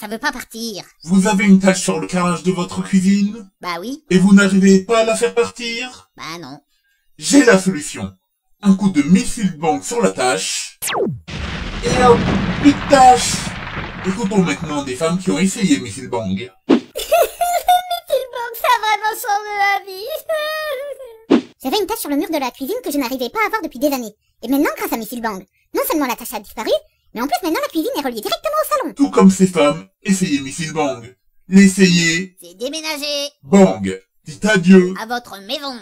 ça veut pas partir. Vous avez une tache sur le carrelage de votre cuisine? Bah oui. et vous n'arrivez pas à la faire partir? Bah non. J'ai la solution. Un coup de missile bang sur la tâche. Et hop, plus de tâche. Écoutons maintenant des femmes qui ont essayé missile bang. Donc ça a vraiment changé la vie. J'avais une tache sur le mur de la cuisine que je n'arrivais pas à voir depuis des années. Et maintenant, grâce à Missile Bang, non seulement la tache a disparu, mais en plus maintenant la cuisine est reliée directement au salon. Tout comme ces femmes, essayez missile bang. L'essayer, C'est déménagé bang. Dites adieu. à votre maison.